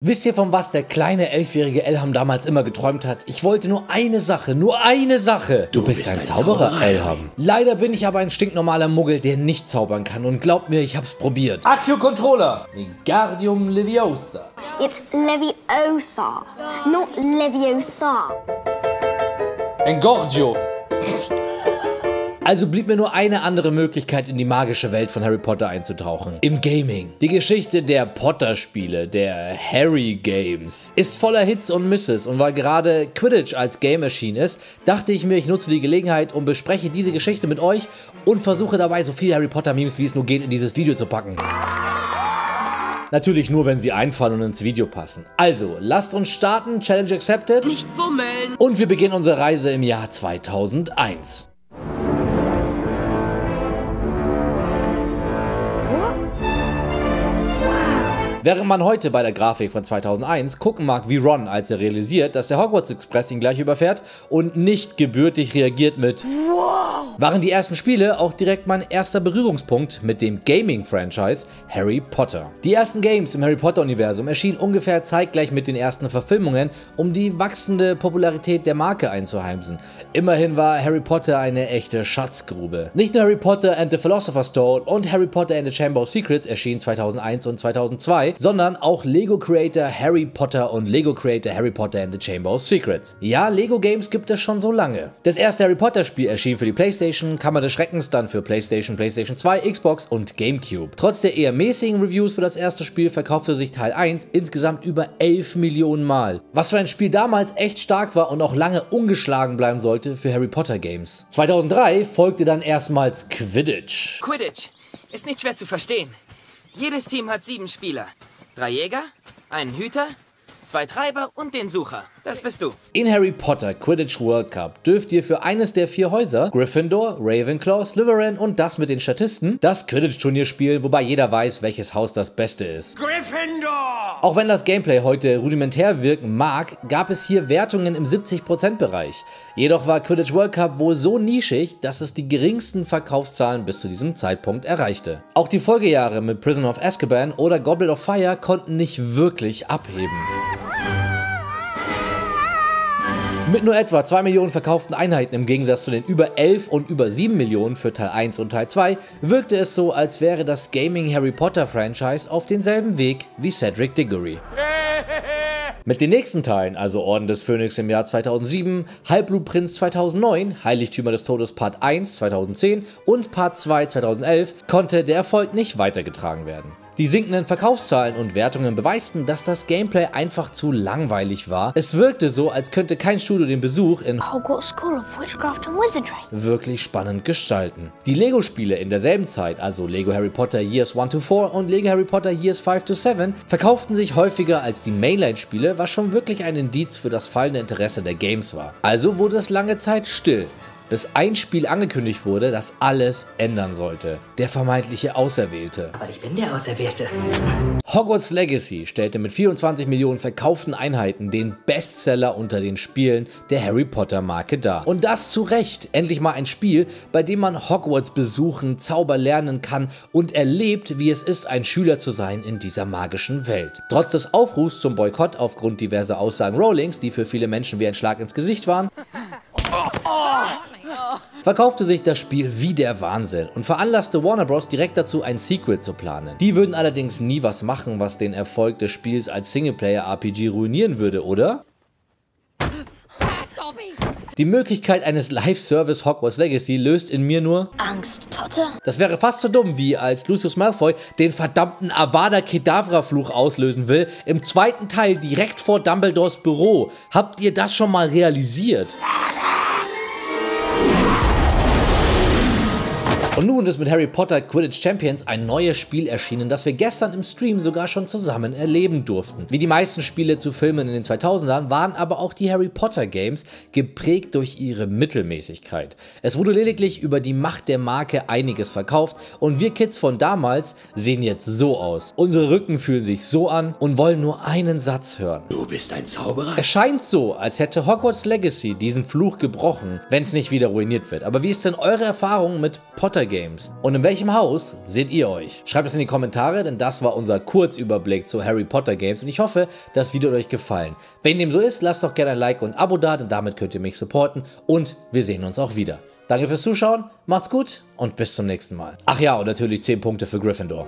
Wisst ihr, von was der kleine elfjährige Elham damals immer geträumt hat? Ich wollte nur eine Sache, nur eine Sache. Du, du bist, bist, ein, Zauberer, Zauberer, Elham. Leider bin ich aber ein stinknormaler Muggel, der nicht zaubern kann. Und glaubt mir, ich hab's probiert. Accio Controller, Wingardium Leviosa. It's Leviosa, not Leviosa. Engorgio. Also blieb mir nur eine andere Möglichkeit, in die magische Welt von Harry Potter einzutauchen. Im Gaming. Die Geschichte der Potter-Spiele, der Harry Games, ist voller Hits und Misses und weil gerade Quidditch als Game erschienen ist, dachte ich mir, ich nutze die Gelegenheit und bespreche diese Geschichte mit euch und versuche dabei so viele Harry Potter Memes wie es nur geht in dieses Video zu packen. Natürlich nur, wenn sie einfallen und ins Video passen. Also, lasst uns starten. Challenge accepted. Nicht bummeln. Und wir beginnen unsere Reise im Jahr 2001. Während man heute bei der Grafik von 2001 gucken mag wie Ron, als er realisiert, dass der Hogwarts Express ihn gleich überfährt und nicht gebürtig reagiert mit wow. waren die ersten Spiele auch direkt mein erster Berührungspunkt mit dem Gaming-Franchise Harry Potter. Die ersten Games im Harry Potter-Universum erschienen ungefähr zeitgleich mit den ersten Verfilmungen, um die wachsende Popularität der Marke einzuheimsen. Immerhin war Harry Potter eine echte Schatzgrube. Nicht nur Harry Potter and the Philosopher's Stone und Harry Potter and the Chamber of Secrets erschienen 2001 und 2002, sondern auch Lego Creator Harry Potter und Lego Creator Harry Potter and the Chamber of Secrets. Ja, Lego Games gibt es schon so lange. Das erste Harry Potter Spiel erschien für die Playstation, Kammer des Schreckens dann für Playstation, Playstation 2, Xbox und Gamecube. Trotz der eher mäßigen Reviews für das erste Spiel verkaufte sich Teil 1 insgesamt über 11 Millionen Mal. Was für ein Spiel damals echt stark war und auch lange ungeschlagen bleiben sollte für Harry Potter Games. 2003 folgte dann erstmals Quidditch. Quidditch ist nicht schwer zu verstehen. Jedes Team hat sieben Spieler. Drei Jäger, einen Hüter, zwei Treiber und den Sucher. Das bist du. In Harry Potter Quidditch World Cup dürft ihr für eines der vier Häuser, Gryffindor, Ravenclaw, Slytherin und das mit den Statisten, das Quidditch-Turnier spielen, wobei jeder weiß, welches Haus das Beste ist. Gryffindor! Auch wenn das Gameplay heute rudimentär wirken mag, gab es hier Wertungen im 70%-Bereich. Jedoch war Quidditch World Cup wohl so nischig, dass es die geringsten Verkaufszahlen bis zu diesem Zeitpunkt erreichte. Auch die Folgejahre mit Prison of Azkaban oder Goblet of Fire konnten nicht wirklich abheben. Mit nur etwa 2 Millionen verkauften Einheiten im Gegensatz zu den über 11 und über 7 Millionen für Teil 1 und Teil 2 wirkte es so, als wäre das Gaming Harry Potter Franchise auf denselben Weg wie Cedric Diggory. Mit den nächsten Teilen, also Orden des Phönix im Jahr 2007, Halbblutprinz 2009, Heiligtümer des Todes Part 1 2010 und Part 2 2011, konnte der Erfolg nicht weitergetragen werden. Die sinkenden Verkaufszahlen und Wertungen beweisten, dass das Gameplay einfach zu langweilig war. Es wirkte so, als könnte kein Studio den Besuch in Hogwarts School of Witchcraft and Wizardry wirklich spannend gestalten. Die Lego-Spiele in derselben Zeit, also Lego Harry Potter Years 1 to 4 und Lego Harry Potter Years 5 to 7, verkauften sich häufiger als die Mainline-Spiele, was schon wirklich ein Indiz für das fallende Interesse der Games war. Also wurde es lange Zeit still bis ein Spiel angekündigt wurde, das alles ändern sollte. Der vermeintliche Auserwählte. Aber ich bin der Auserwählte. Hogwarts Legacy stellte mit 24 Millionen verkauften Einheiten den Bestseller unter den Spielen der Harry Potter Marke dar. Und das zu Recht. Endlich mal ein Spiel, bei dem man Hogwarts besuchen, Zauber lernen kann und erlebt, wie es ist, ein Schüler zu sein in dieser magischen Welt. Trotz des Aufrufs zum Boykott aufgrund diverser Aussagen Rowlings, die für viele Menschen wie ein Schlag ins Gesicht waren, verkaufte sich das Spiel wie der Wahnsinn und veranlasste Warner Bros. direkt dazu, ein Sequel zu planen. Die würden allerdings nie was machen, was den Erfolg des Spiels als Singleplayer-RPG ruinieren würde, oder? Die Möglichkeit eines Live-Service Hogwarts Legacy löst in mir nur Angst, Potter. Das wäre fast so dumm, wie als Lucius Malfoy den verdammten Avada Kedavra Fluch auslösen will, im zweiten Teil direkt vor Dumbledores Büro. Habt ihr das schon mal realisiert? Und nun ist mit Harry Potter Quidditch Champions ein neues Spiel erschienen, das wir gestern im Stream sogar schon zusammen erleben durften. Wie die meisten Spiele zu Filmen in den 2000ern waren aber auch die Harry Potter Games geprägt durch ihre Mittelmäßigkeit. Es wurde lediglich über die Macht der Marke einiges verkauft und wir Kids von damals sehen jetzt so aus. Unsere Rücken fühlen sich so an und wollen nur einen Satz hören. Du bist ein Zauberer? Es scheint so, als hätte Hogwarts Legacy diesen Fluch gebrochen, wenn es nicht wieder ruiniert wird. Aber wie ist denn eure Erfahrung mit Potter Games? Und in welchem Haus seht ihr euch? Schreibt es in die Kommentare, denn das war unser Kurzüberblick zu Harry Potter Games und ich hoffe, das Video hat euch gefallen. Wenn dem so ist, lasst doch gerne ein Like und ein Abo da, denn damit könnt ihr mich supporten und wir sehen uns auch wieder. Danke fürs Zuschauen, macht's gut und bis zum nächsten Mal. Ach ja, und natürlich 10 Punkte für Gryffindor.